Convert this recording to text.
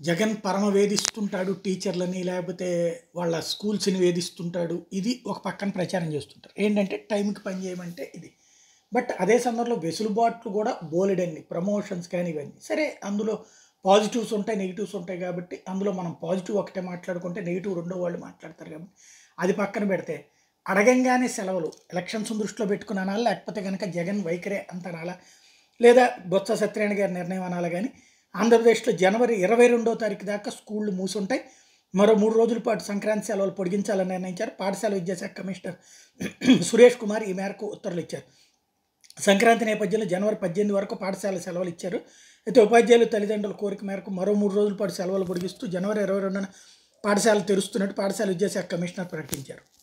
జగన్ పరమ వేధిస్తుంటాడు టీచర్లని లేకపోతే వాళ్ళ స్కూల్స్ని వేధిస్తుంటాడు. ఇది ఒక పక్కన ప్రచారం చేస్తుంటారు. ఏంటంటే టైంకి పని చేయమంటే ఇది. బట్ అదే సందర్భంలో వెసులుబాట్లు కూడా బోలెడన్ని ప్రమోషన్స్ కానీ ఇవన్నీ. సరే అందులో పాజిటివ్స్ ఉంటాయి నెగిటివ్స్ ఉంటాయి కాబట్టి అందులో మనం పాజిటివ్ ఒకటే మాట్లాడుకుంటే నెగిటివ్ రెండో వాళ్ళు మాట్లాడతారు కాబట్టి అది పక్కన పెడితే అడగంగానే సెలవులు. ఎలక్షన్స్ దృష్టిలో పెట్టుకుని అనాలా లేకపోతే కనుక జగన్ వైఖరే అంత అనాలా? లేదా బొత్స సత్యనారాయణ గారి నిర్ణయం అనాలా కానీ ఆంధ్రప్రదేశ్లో జనవరి ఇరవై రెండో తారీఖు దాకా స్కూళ్ళు మూసుంటాయి. మరో మూడు రోజుల పాటు సంక్రాంతి సెలవులు పొడిగించాలని నిర్ణయించారు. పాఠశాల విద్యాశాఖ కమిషనర్ సురేష్ కుమార్ ఈ మేరకు ఉత్తర్వులు ఇచ్చారు. సంక్రాంతి నేపథ్యంలో జనవరి పద్దెనిమిది వరకు పాఠశాల సెలవులు ఇచ్చారు. అయితే ఉపాధ్యాయులు తల్లిదండ్రుల కోరిక మేరకు మరో మూడు రోజుల పాటు సెలవులు పొడిగిస్తూ జనవరి ఇరవై రెండున పాఠశాల తెరుస్తున్నట్టు పాఠశాల విద్యాశాఖ కమిషనర్ ప్రకటించారు.